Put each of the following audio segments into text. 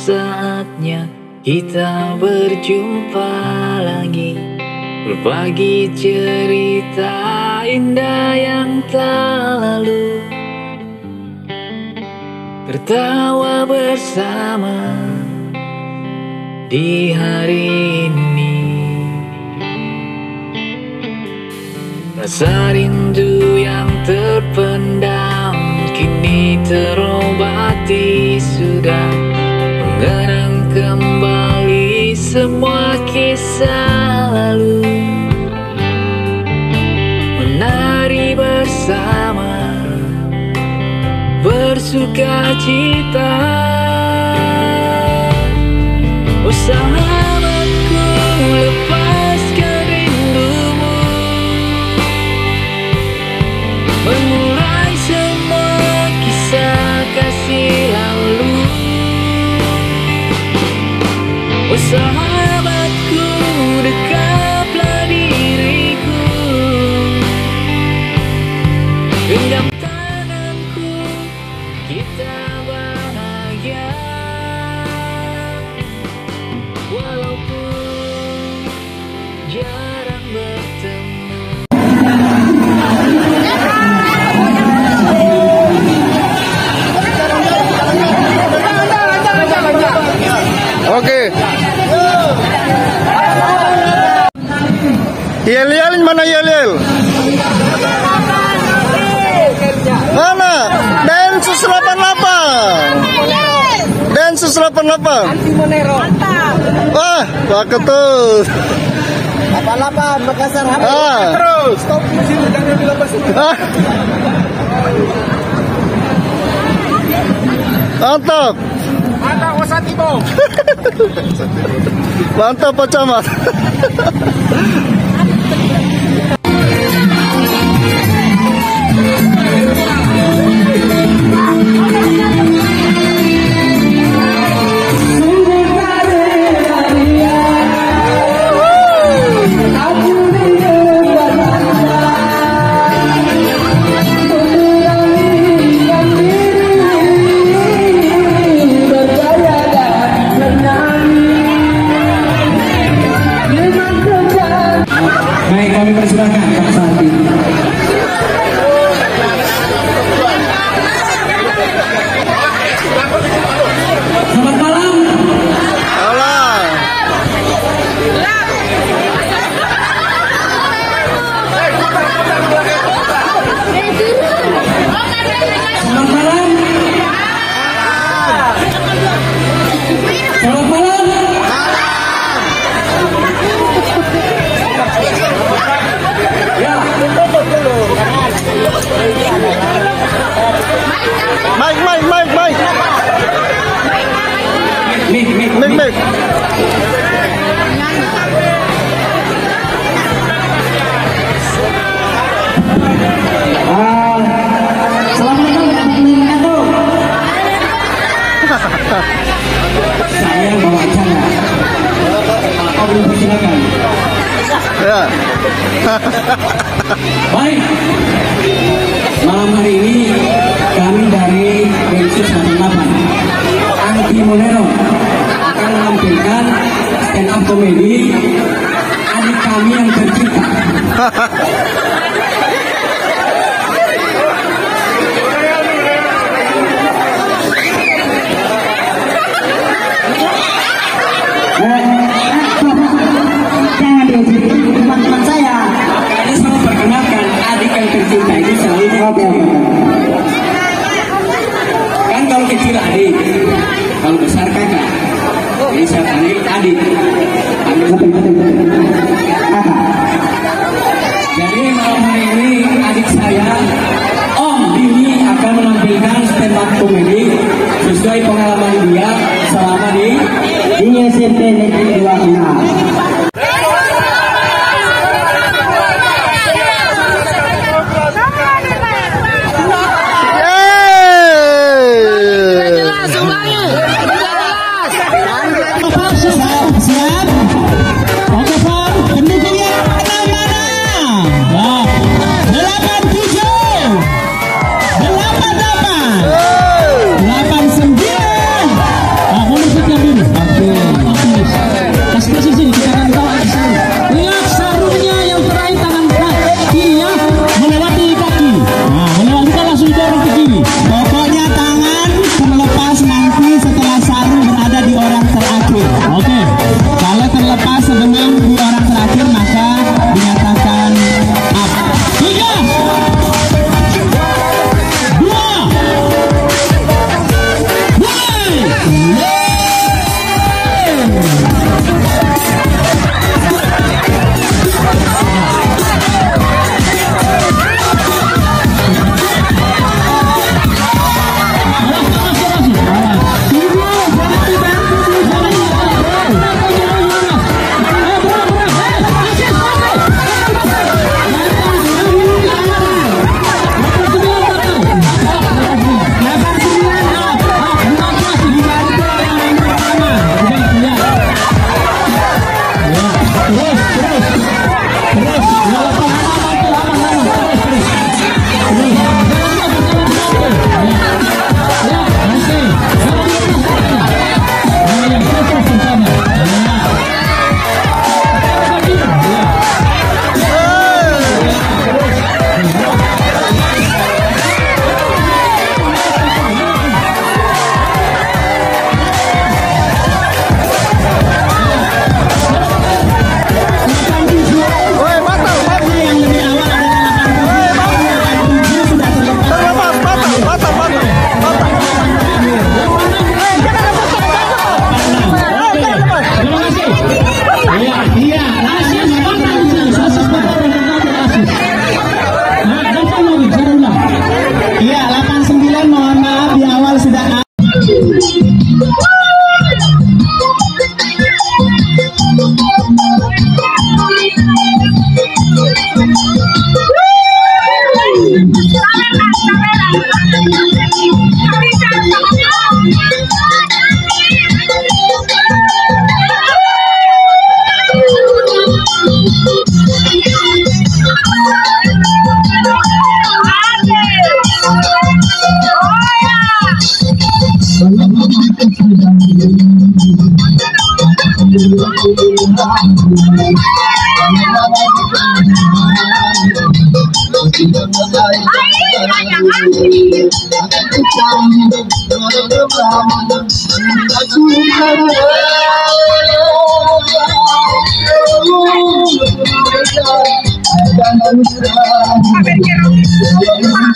Saatnya kita berjumpa lagi. Berbagi cerita indah yang telah lalu. Tertawa bersama di hari ini. Rasa rindu yang terpendam Kini terobati sudah semua kisah lalu Menari bersama Bersuka cita. Oh sahabatku lepaskan down when I. Densus 88. Wah, Pak Ketut. Apa-apa, Makassar HP. Ah. Terus. Stop sini jangan dilepas. Ah. Mantap. Anak Wasatibo. Mantap Pak Camat. Baik. Malam hari ini kami dari Densus 88 Anti Monero akan menampilkan stand up komedi adik kami yang tercinta. ¡Ay, no, no, no,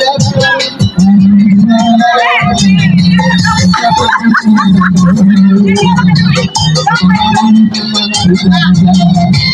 Thank you.